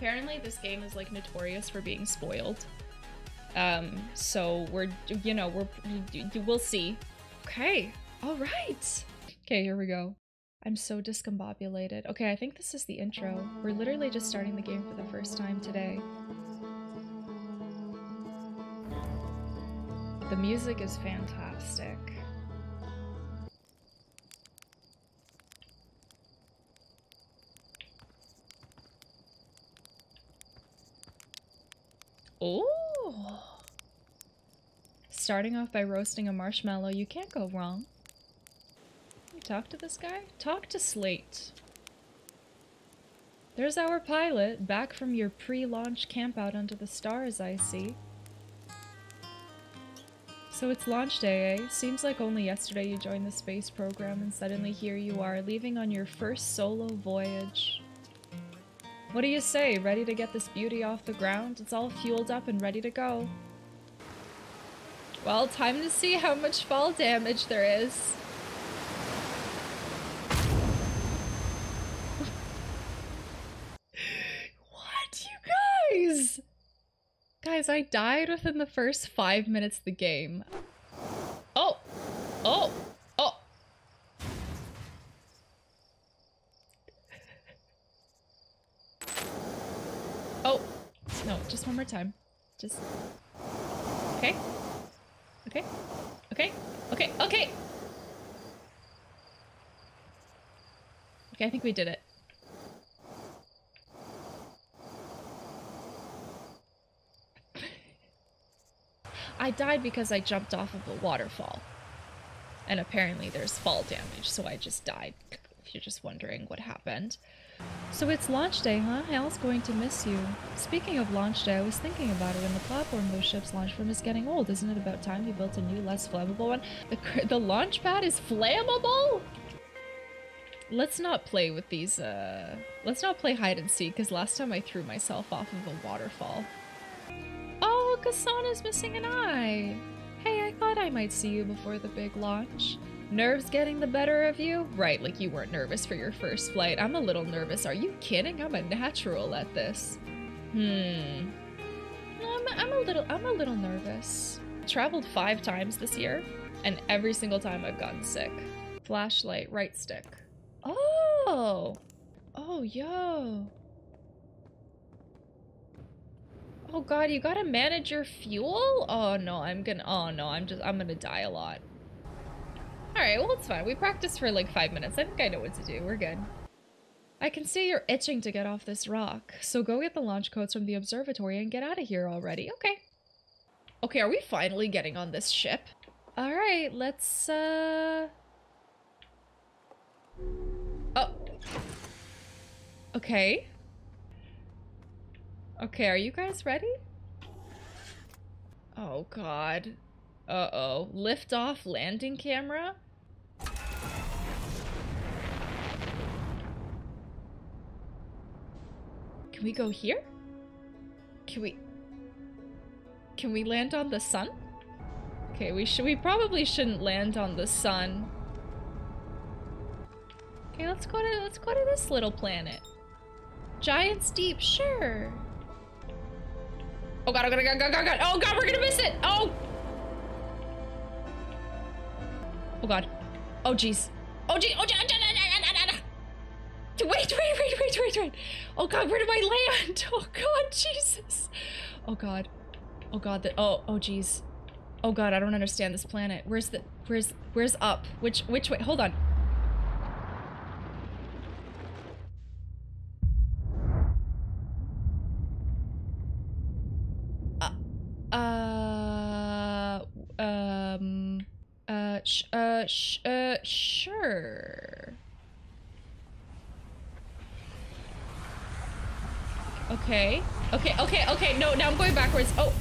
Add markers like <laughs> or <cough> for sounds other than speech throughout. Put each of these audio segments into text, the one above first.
Apparently, this game is like notorious for being spoiled. Um, so we're, you know, we're, we'll see. Okay, all right. Okay, here we go. I'm so discombobulated. Okay, I think this is the intro. We're literally just starting the game for the first time today. The music is fantastic. Oh! Starting off by roasting a marshmallow, you can't go wrong. You talk to this guy? Talk to Slate. There's our pilot, back from your pre-launch campout under the stars, I see. So it's launch day, eh? Seems like only yesterday you joined the space program and suddenly here you are, leaving on your first solo voyage. What do you say? Ready to get this beauty off the ground? It's all fueled up and ready to go. Well, time to see how much fall damage there is. <laughs> what, you guys? Guys, I died within the first five minutes of the game. Oh! Oh! Oh! No, just one more time. Just... Okay. Okay. Okay. Okay. Okay! Okay, I think we did it. <laughs> I died because I jumped off of a waterfall. And apparently there's fall damage, so I just died, if you're just wondering what happened. So it's launch day, huh? Hal's going to miss you. Speaking of launch day, I was thinking about it when the platform those ships launch from is getting old. Isn't it about time you built a new, less flammable one? The, the launch pad is flammable? Let's not play with these, uh... Let's not play hide and seek, because last time I threw myself off of a waterfall. Oh, Gossan's missing an eye! Hey, I thought I might see you before the big launch. Nerves getting the better of you? Right, like you weren't nervous for your first flight. I'm a little nervous. Are you kidding? I'm a natural at this. Hmm. I'm, I'm a little, I'm a little nervous. Traveled five times this year, and every single time I've gotten sick. Flashlight, right stick. Oh! Oh, yo. Oh god, you gotta manage your fuel? Oh no, I'm gonna- oh no, I'm just- I'm gonna die a lot. Alright, well it's fine. We practiced for like five minutes. I think I know what to do. We're good. I can see you're itching to get off this rock, so go get the launch codes from the observatory and get out of here already. Okay. Okay, are we finally getting on this ship? Alright, let's, uh... Oh. Okay. Okay, are you guys ready? Oh god. Uh-oh. Lift off landing camera? Can we go here? Can we... Can we land on the sun? Okay, we should- we probably shouldn't land on the sun. Okay, let's go to- let's go to this little planet. Giant's Deep, sure. Oh god, oh god, oh god, oh god, oh god, oh god, we're gonna miss it! Oh! Oh god. Oh jeez. Oh jeez. Oh jeez. Ah, ah, ah, wait, wait, wait, wait, wait, wait. Oh god, where do I land? <laughs> Oh god, Jesus. Oh god. Oh god, oh oh jeez. Oh god, I don't understand this planet. Where's the where's where's up? Which which way? Hold on. Uh, uh um uh, sh uh, sh uh, sure. Okay. Okay, okay, okay. No, now I'm going backwards. Oh.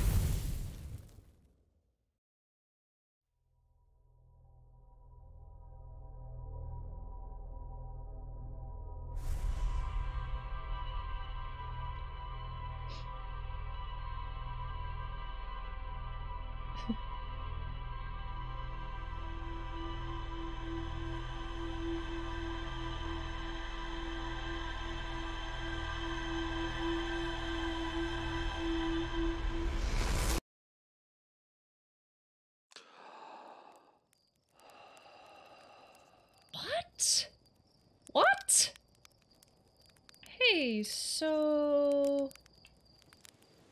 What? Hey, so...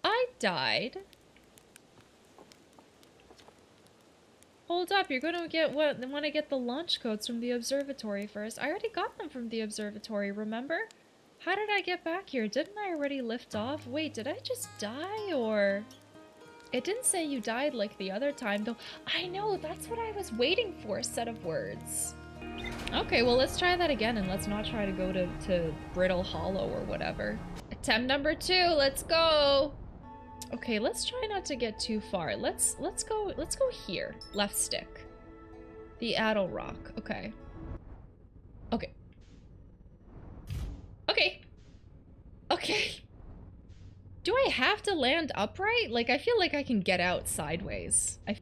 I died. Hold up, you're gonna get what want to get the launch codes from the observatory first. I already got them from the observatory, remember? How did I get back here? Didn't I already lift off? Wait, did I just die or... It didn't say you died like the other time, though. I know, that's what I was waiting for, set of words. Okay, well let's try that again and let's not try to go to, to Brittle Hollow or whatever. Attempt number two, let's go! Okay, let's try not to get too far. Let's let's go let's go here. Left stick. The Attlerock. Okay. Okay. Okay. Okay. Do I have to land upright? Like, I feel like I can get out sideways. I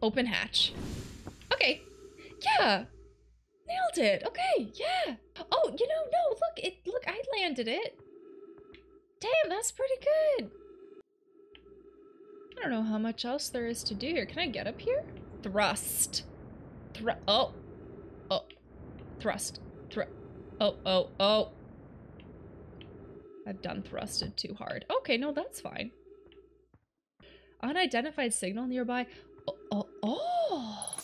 Open hatch. Okay. Yeah. Nailed it. Okay, yeah. Oh, you know, no, look, it look, I landed it. Damn, that's pretty good. I don't know how much else there is to do here. Can I get up here? Thrust. Thr oh. Oh. Thrust. Thr oh, oh, oh. I've done thrusted too hard. Okay, no, that's fine. Unidentified signal nearby. Oh, oh, oh.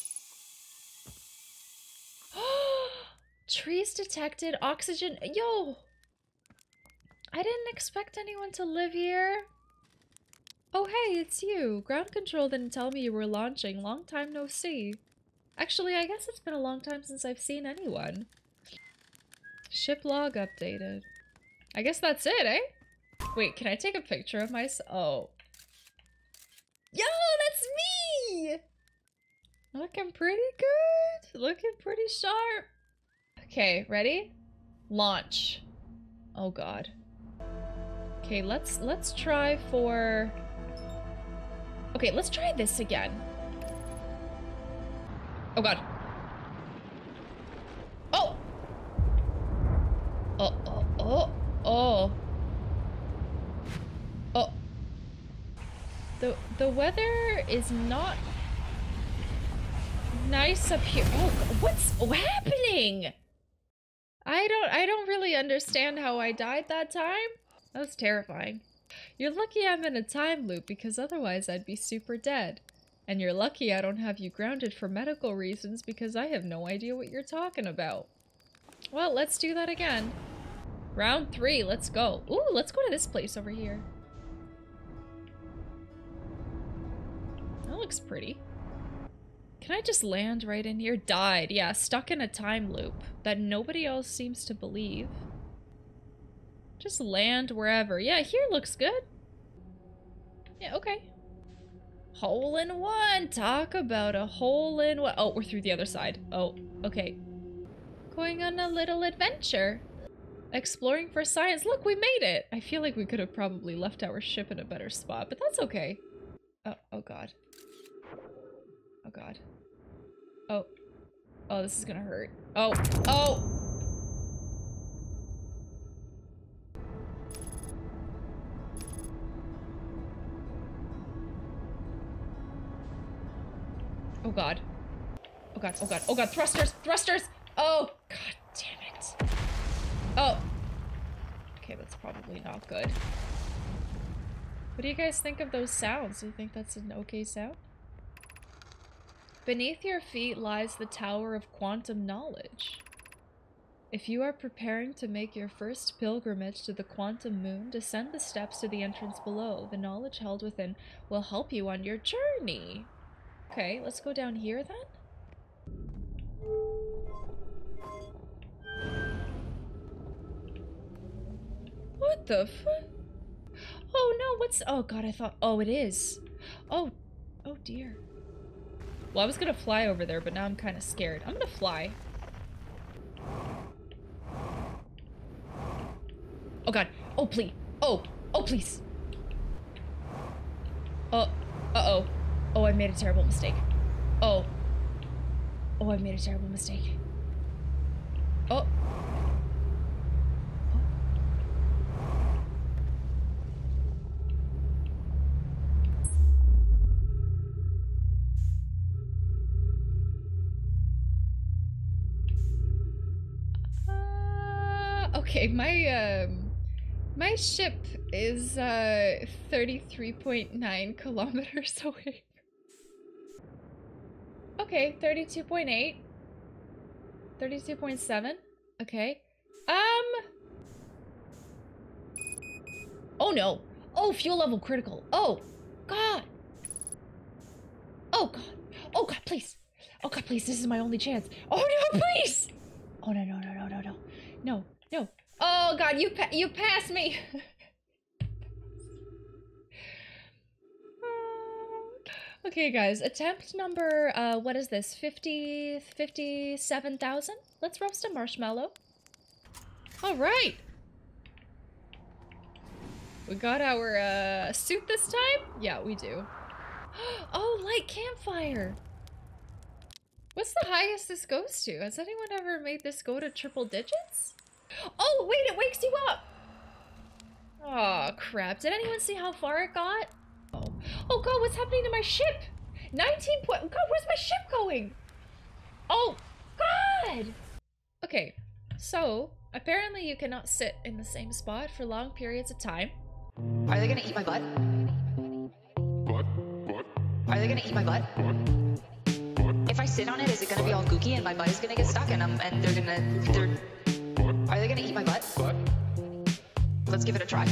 Trees detected. Oxygen. Yo. I didn't expect anyone to live here. Oh, hey, it's you. Ground control didn't tell me you were launching. Long time no see. Actually, I guess it's been a long time since I've seen anyone. Ship log updated. I guess that's it, eh? Wait, can I take a picture of myself? Oh. Yo, that's me! Looking pretty good. Looking pretty sharp. Okay, ready? Launch. Oh god. Okay, let's let's try for Okay, let's try this again. Oh god. Oh! Oh, oh, oh, oh. Oh. The, the weather is not nice up here. Oh, what's happening? I don't, I don't really understand how I died that time. That was terrifying. You're lucky I'm in a time loop because otherwise I'd be super dead. And you're lucky I don't have you grounded for medical reasons because I have no idea what you're talking about. Well, let's do that again. Round three, let's go. Ooh, let's go to this place over here. That looks pretty. Can I just land right in here? Died. Yeah, stuck in a time loop that nobody else seems to believe. Just land wherever. Yeah, here looks good. Yeah, okay. Hole in one. Talk about a hole in one. Oh, we're through the other side. Oh, okay. Going on a little adventure. Exploring for science. Look, we made it. I feel like we could have probably left our ship in a better spot, but that's okay. Oh, oh god. Oh god. Oh. This is gonna hurt. Oh. Oh! Oh god. Oh god, oh god, oh god, thrusters, thrusters! Oh, god damn it. Oh. Okay, that's probably not good. What do you guys think of those sounds? Do you think that's an okay sound? Beneath your feet lies the Tower of Quantum Knowledge. If you are preparing to make your first pilgrimage to the quantum moon, descend the steps to the entrance below. The knowledge held within will help you on your journey. Okay, let's go down here then. What the fuck? Oh no, what's- oh god, I thought- oh it is. Oh, oh dear. Well, I was gonna fly over there, but now I'm kind of scared. I'm gonna fly. Oh god. Oh, please. Oh, oh, please. Oh, uh-oh. Oh, I made a terrible mistake. Oh. Oh, I made a terrible mistake. Oh. Okay, my um My ship is uh 33.9 <laughs> kilometers away. Okay, 32.8. 32.7. Okay. Um Oh no. Oh, fuel level critical. Oh, God. Oh, God. Oh, God, please. Oh, God, please. This is my only chance. Oh, no, please. Oh, no, no, no, no, no, no. No, no. Oh, God, you, pa you passed me. <sighs> okay, guys. Attempt number, uh, what is this? 50, 57,000? Let's roast a marshmallow. All right. We got our uh, suit this time? Yeah, we do. <gasps> oh, light campfire. What's the highest this goes to? Has anyone ever made this go to triple digits? Oh, wait, it wakes you up. Oh, crap. Did anyone see how far it got? Oh, oh God, what's happening to my ship? 19 point. God, where's my ship going? Oh, God. Okay, so apparently you cannot sit in the same spot for long periods of time. Are they gonna eat my butt? What? What? Are they gonna eat my butt? What? If I sit on it, is it gonna be all gooky and my butt is gonna get stuck and I'm and they're gonna they're What? Are they gonna eat my butt? What? Let's give it a try.